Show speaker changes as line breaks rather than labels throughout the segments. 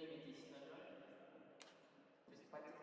Примитесь ногами. То есть поддерживайте.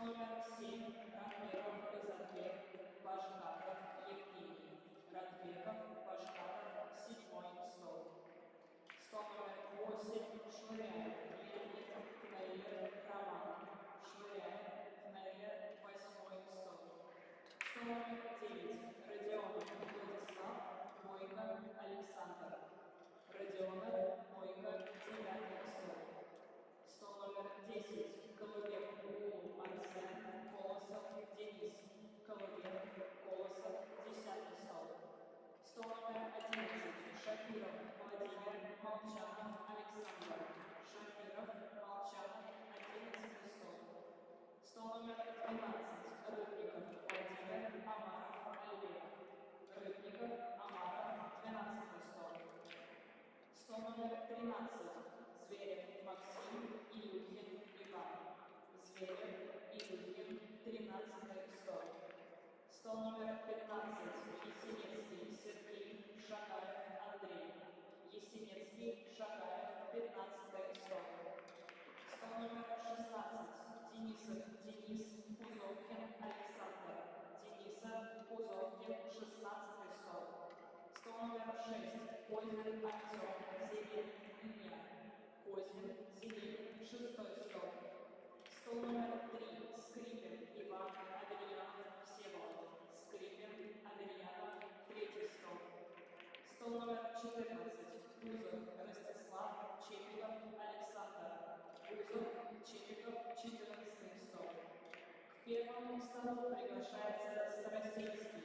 Стол номер семь, Ратмиров, номер 13. Зверев Максим, Илюхин Иван. Зверев, Илюхин, 13 стол. Стол номер 15. Есенинский Сергей, Шагаев Андрей. Есенинский, Шагаев, 15 стол. Стол номер 16. Денисов Денис, Пузовкин Александр. Денисов, Пузовкин, 16 стол. Стол номер 6. Козин Артем, 6 стол. Стол номер 3. Скрипин Иван Адрианов Всеволод. Скрипин Адрианов, 3 стол. Стол номер 14. Кузов Ростислав Чепиков Александр. Кузов Чепиков, 14 стол. К первому столу приглашается Старосельский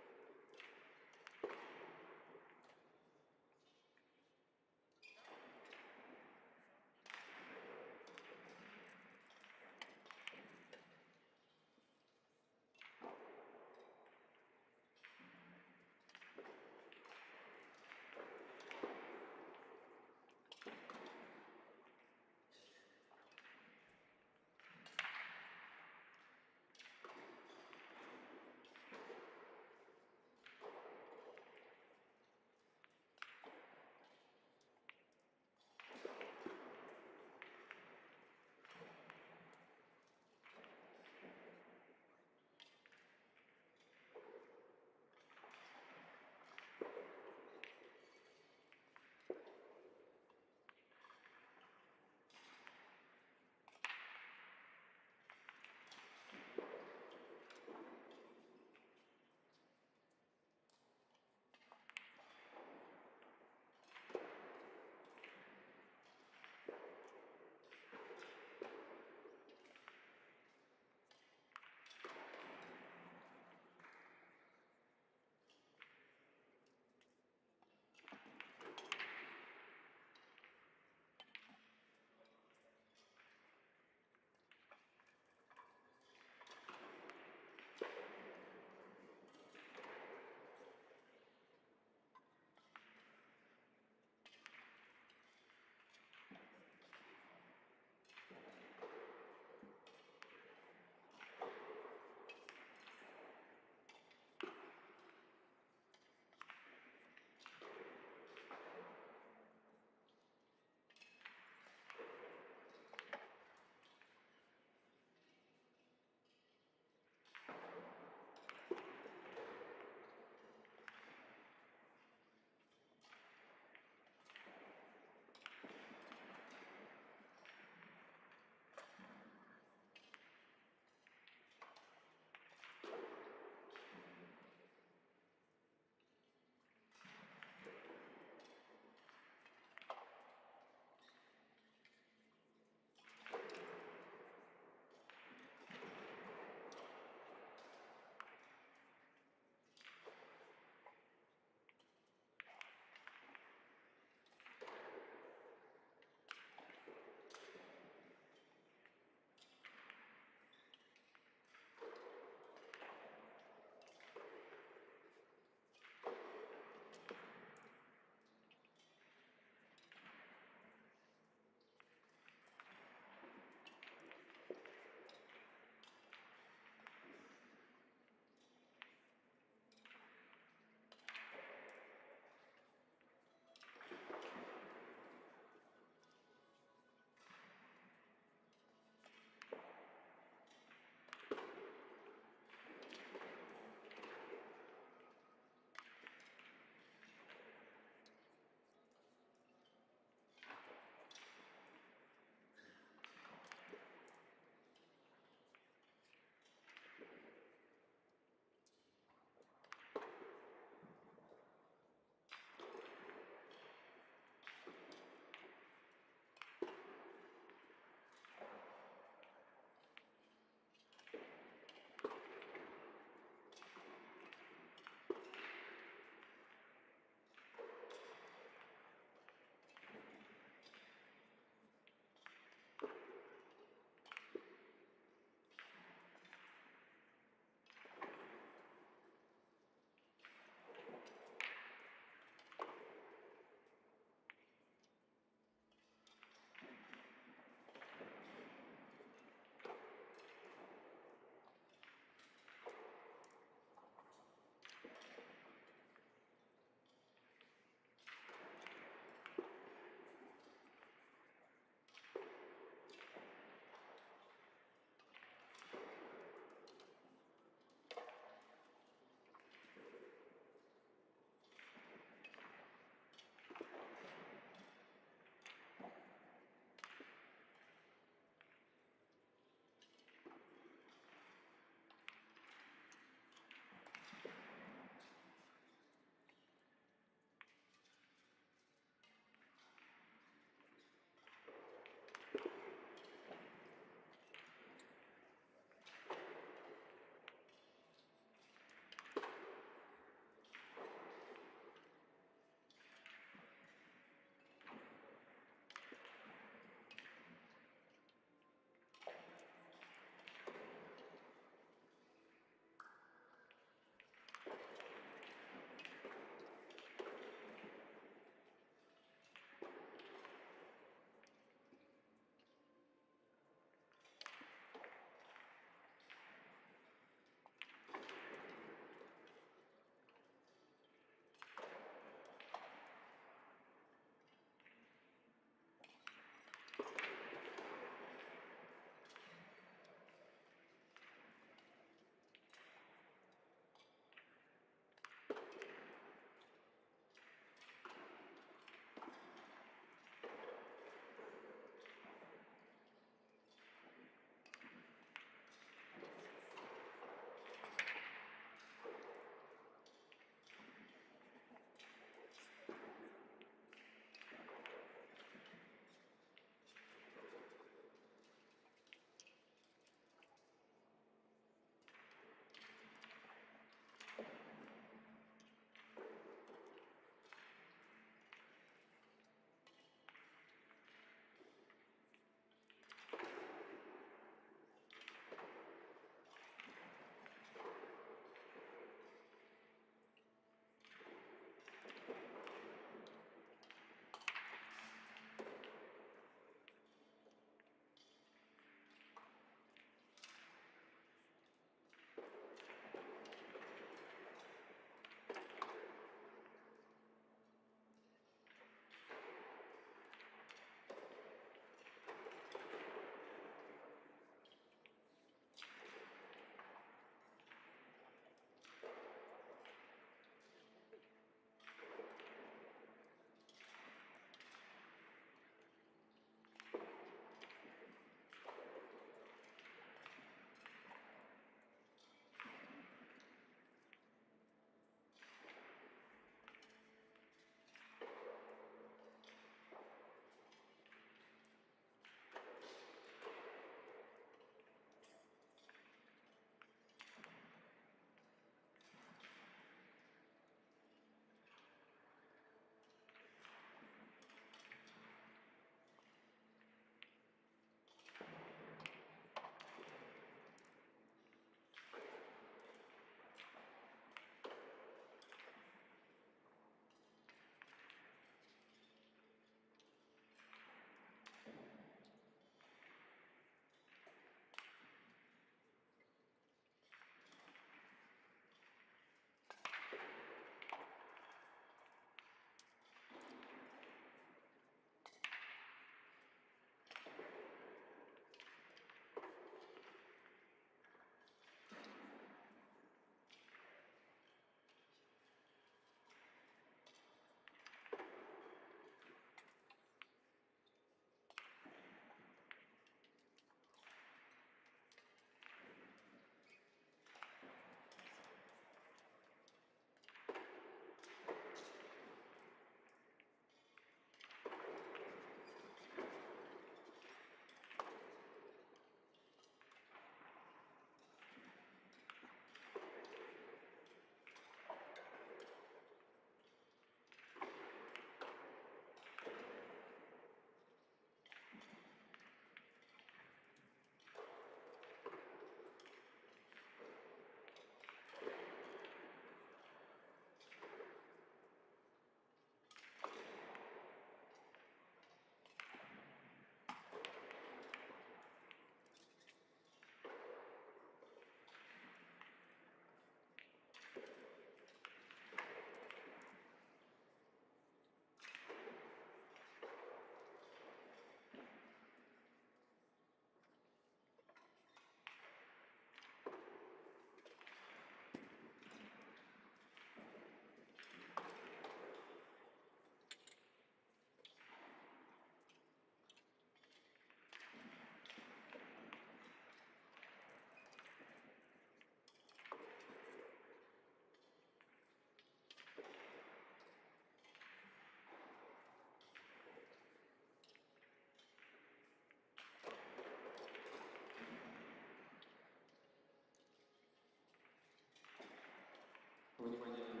внимание.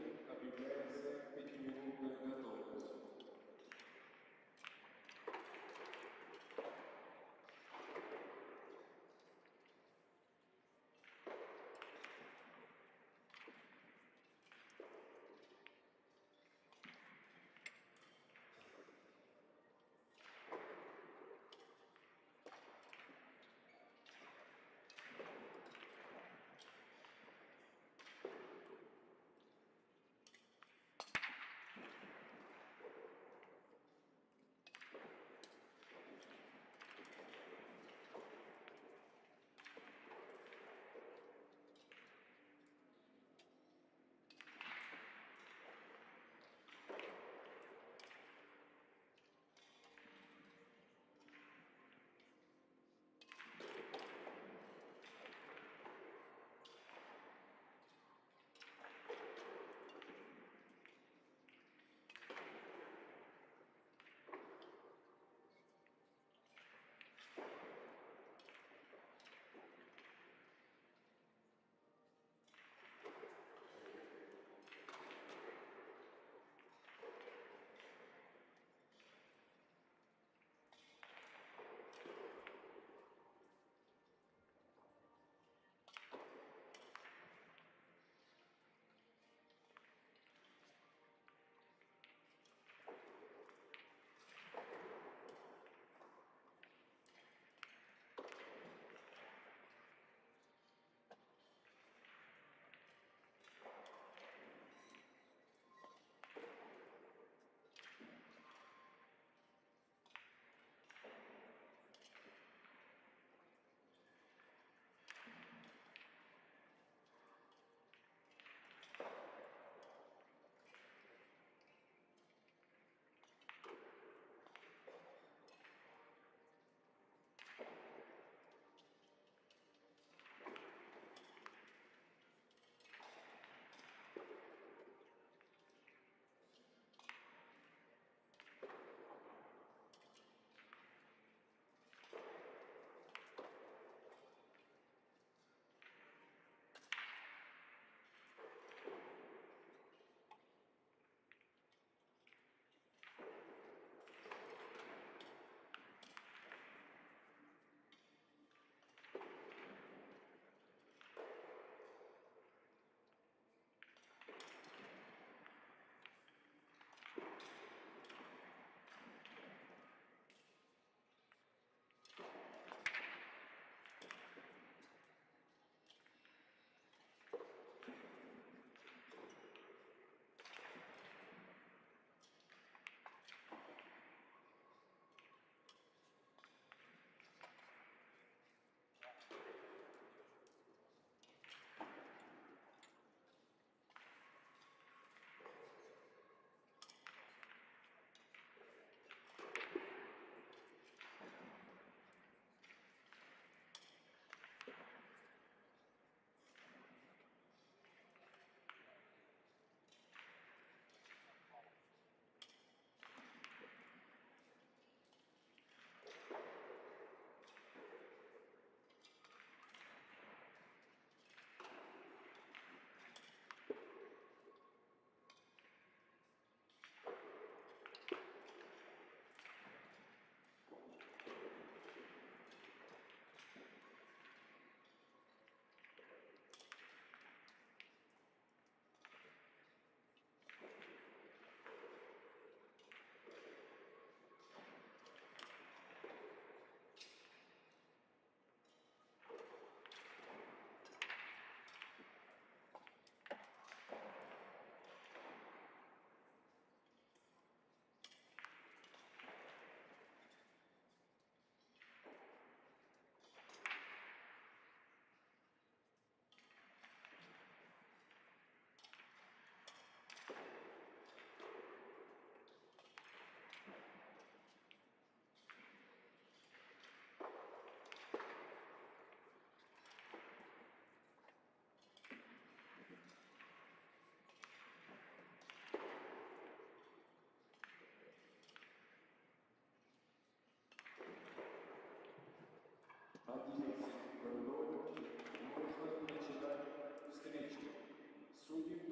11 городов можно начинать встречу. Судим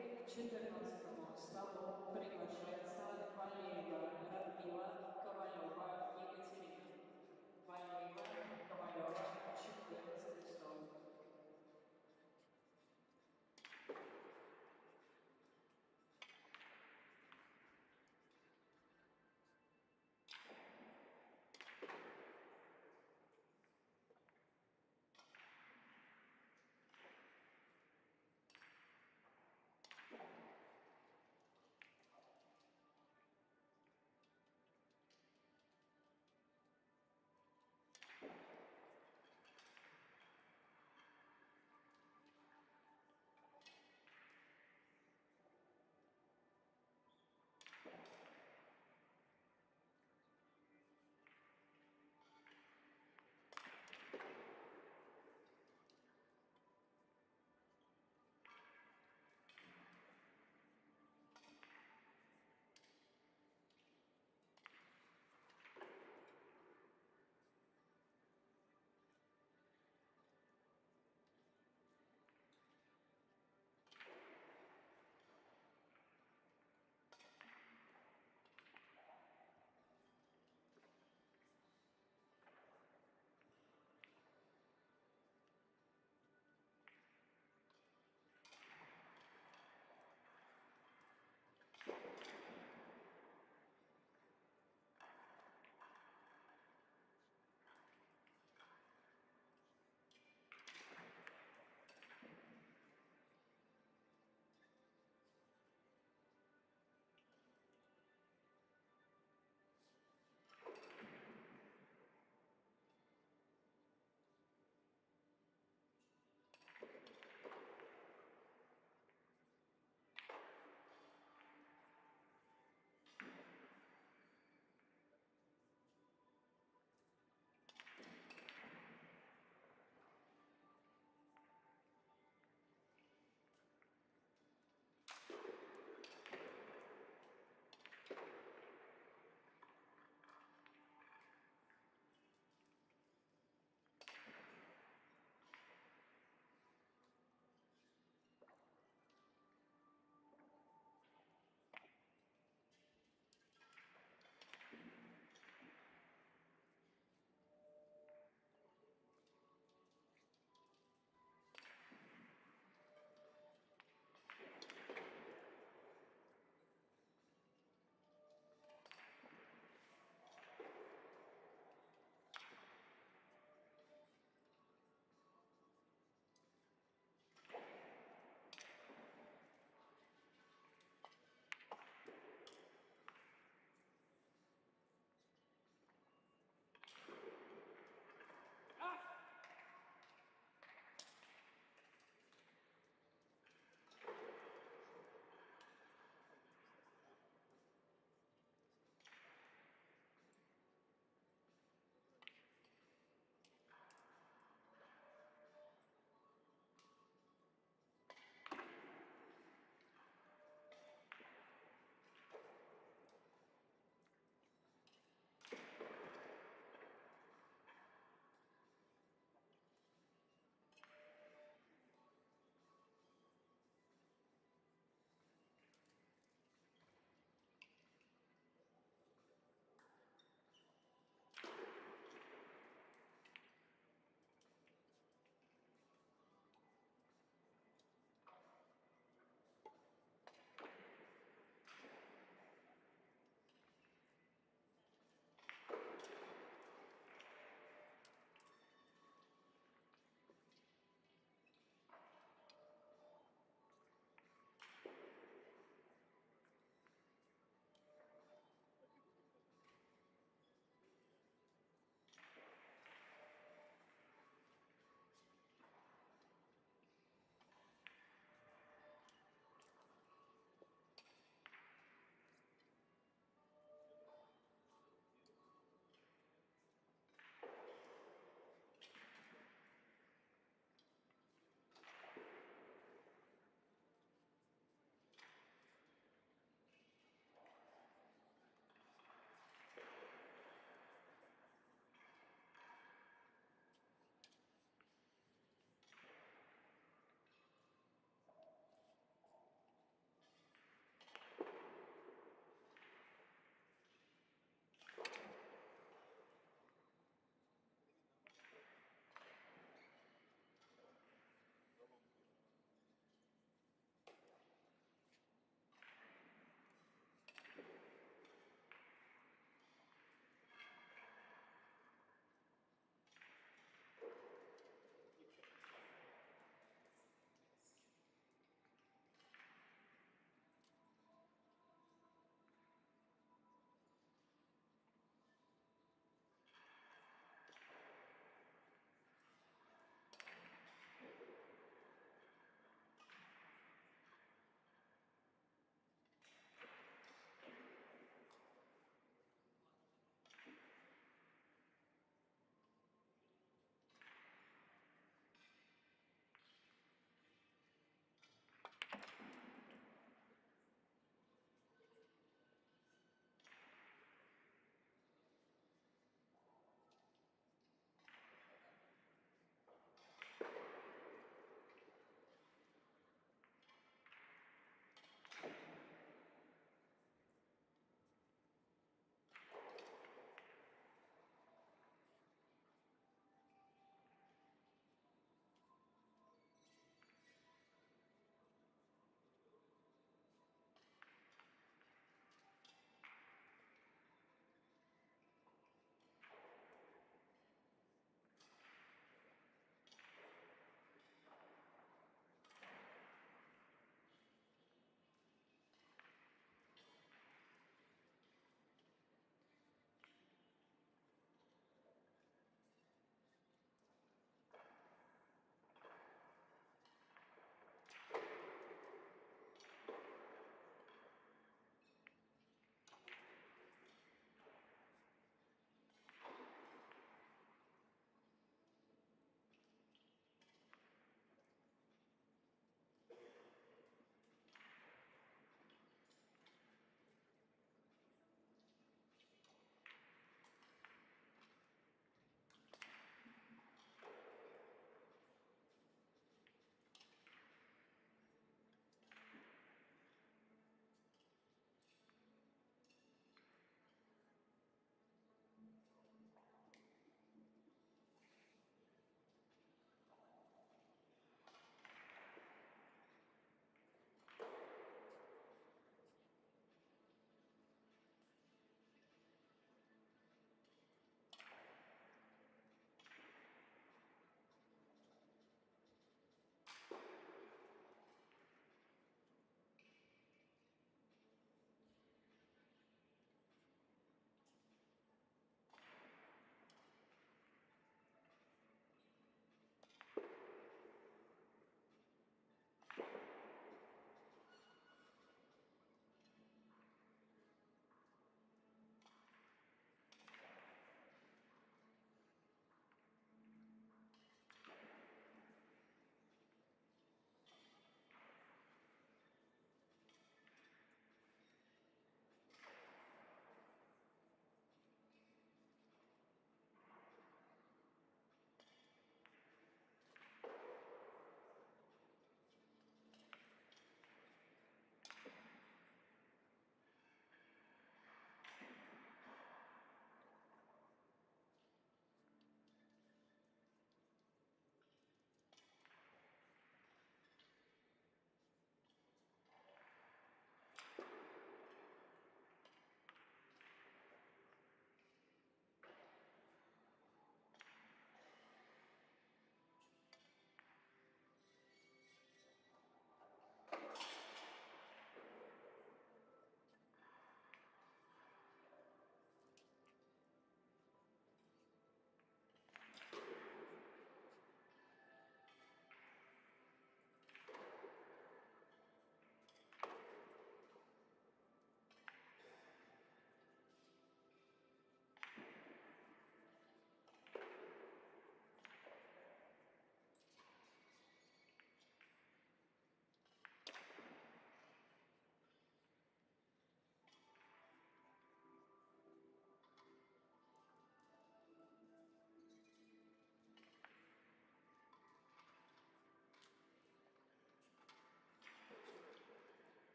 к
14 столу приглашается Валеева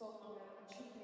spoken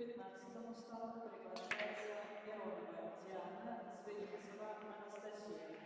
15 столу приглашается Миронова Диана, Зверинцева Анастасия.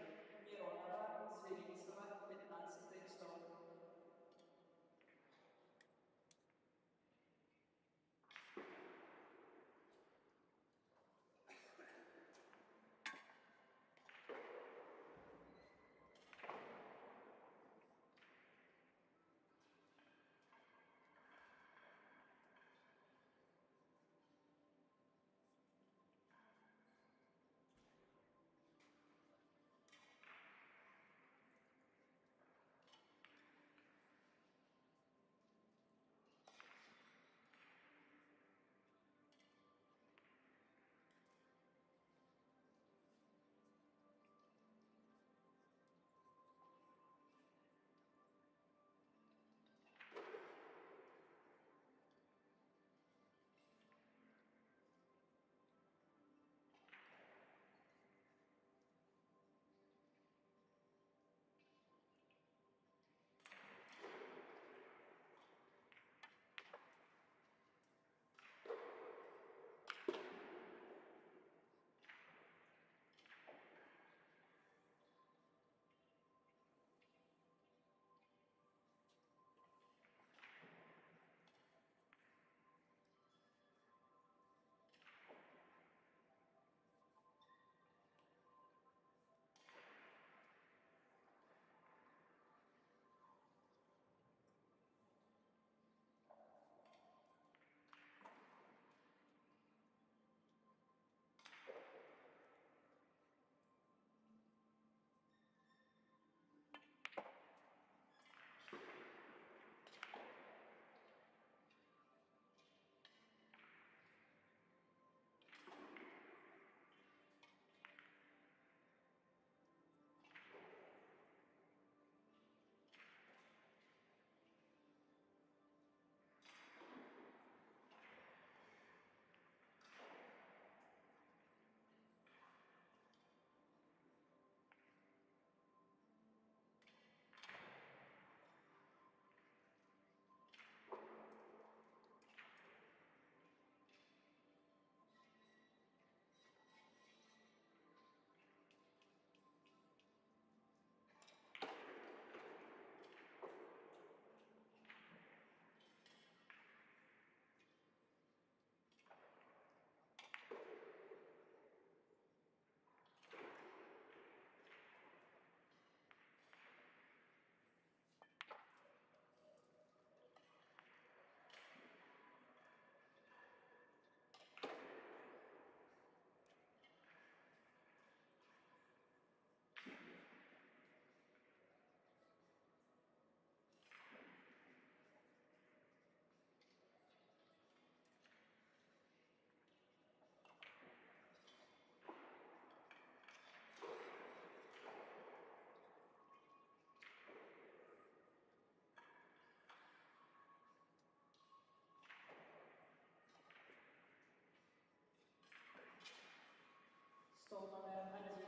Стол номер 11.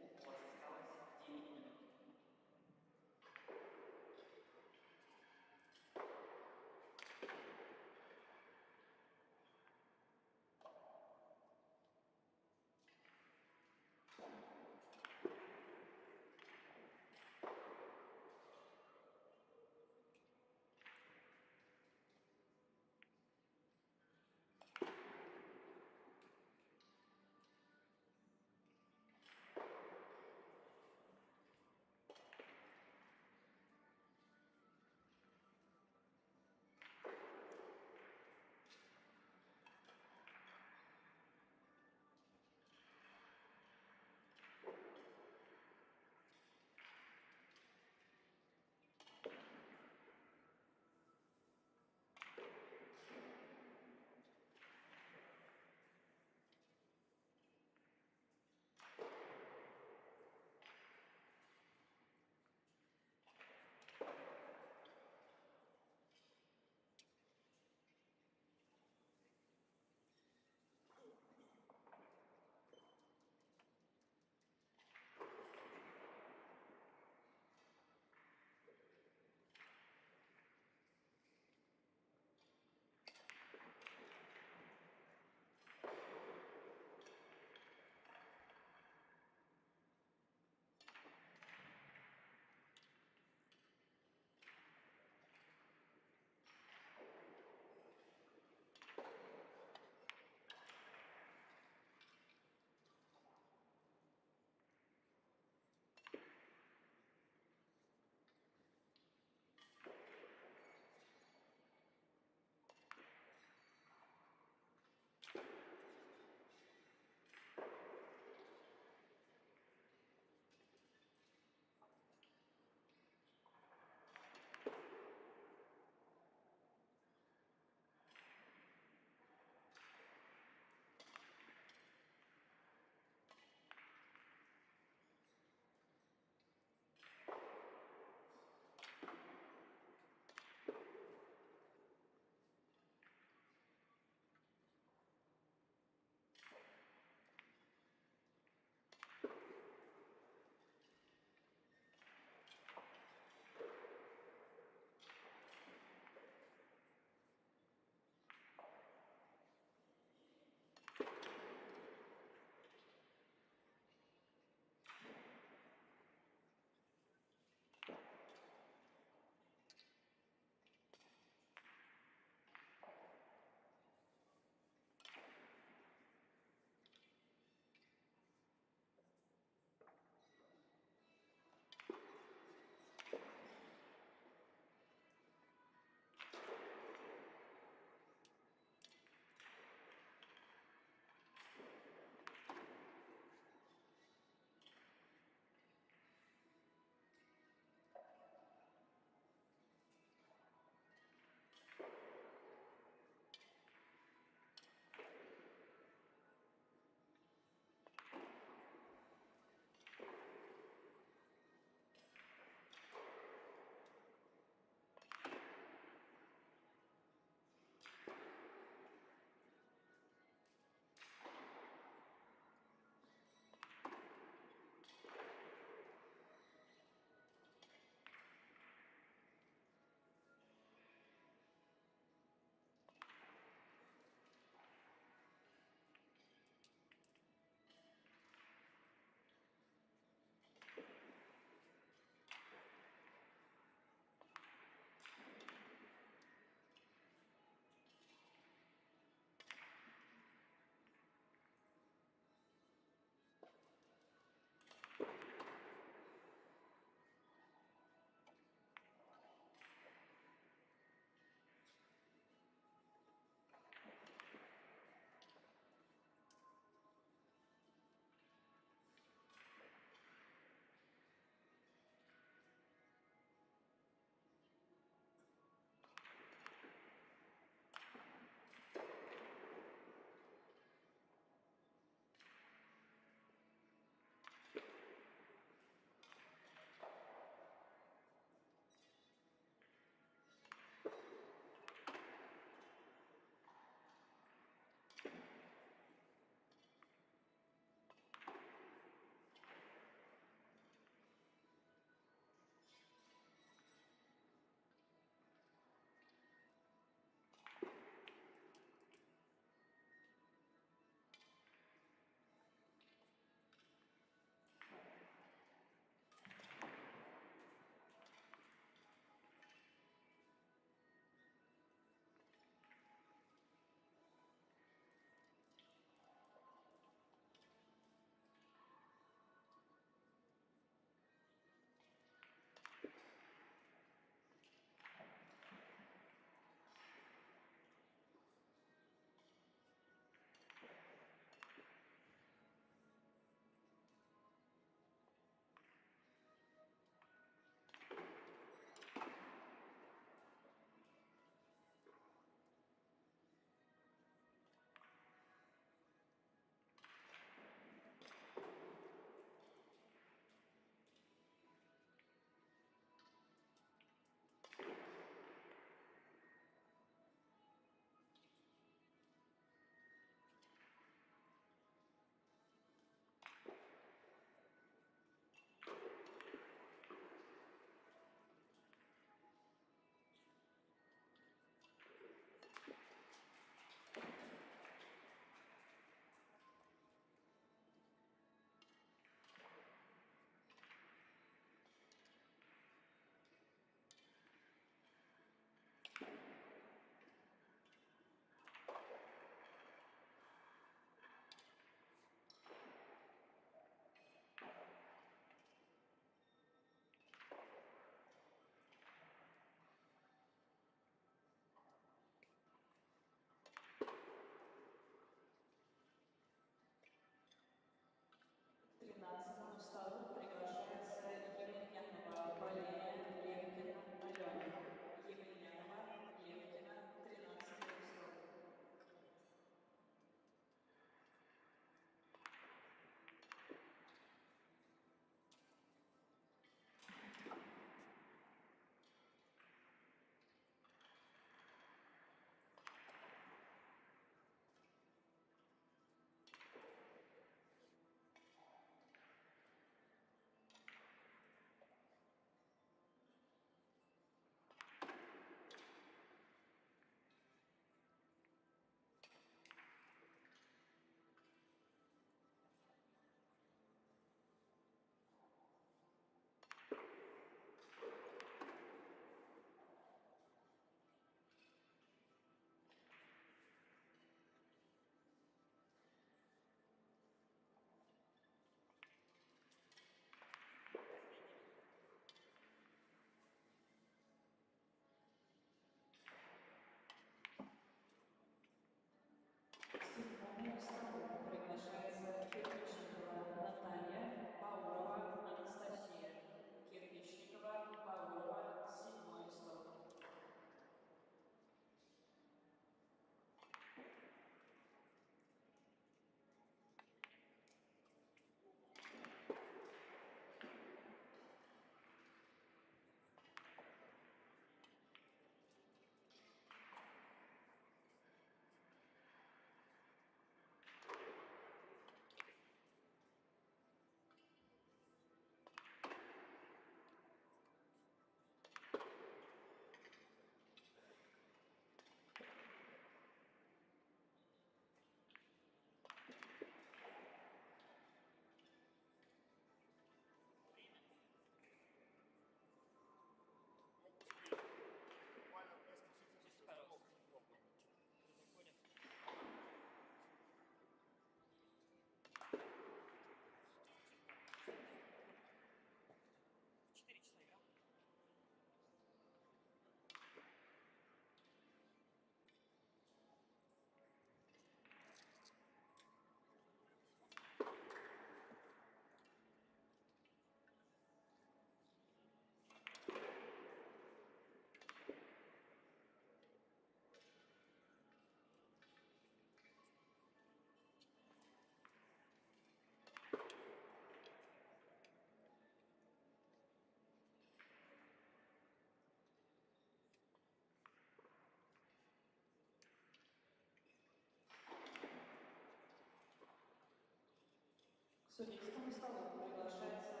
Судейскому столу приглашается